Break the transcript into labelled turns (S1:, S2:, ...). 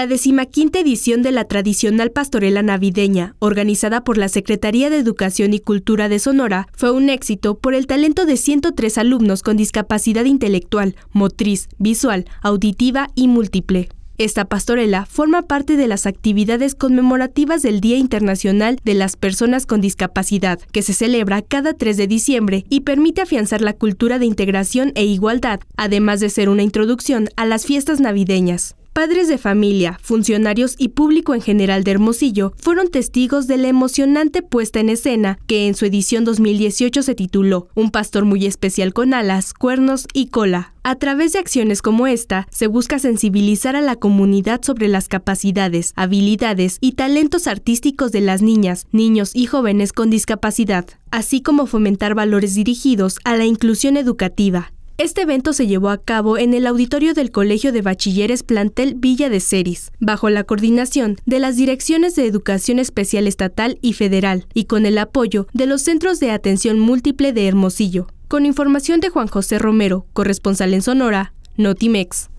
S1: La decimaquinta edición de la tradicional pastorela navideña, organizada por la Secretaría de Educación y Cultura de Sonora, fue un éxito por el talento de 103 alumnos con discapacidad intelectual, motriz, visual, auditiva y múltiple. Esta pastorela forma parte de las actividades conmemorativas del Día Internacional de las Personas con Discapacidad, que se celebra cada 3 de diciembre y permite afianzar la cultura de integración e igualdad, además de ser una introducción a las fiestas navideñas. Padres de familia, funcionarios y público en general de Hermosillo fueron testigos de la emocionante puesta en escena que en su edición 2018 se tituló Un pastor muy especial con alas, cuernos y cola. A través de acciones como esta, se busca sensibilizar a la comunidad sobre las capacidades, habilidades y talentos artísticos de las niñas, niños y jóvenes con discapacidad, así como fomentar valores dirigidos a la inclusión educativa, este evento se llevó a cabo en el auditorio del Colegio de Bachilleres Plantel Villa de Ceris, bajo la coordinación de las Direcciones de Educación Especial Estatal y Federal, y con el apoyo de los Centros de Atención Múltiple de Hermosillo. Con información de Juan José Romero, corresponsal en Sonora, Notimex.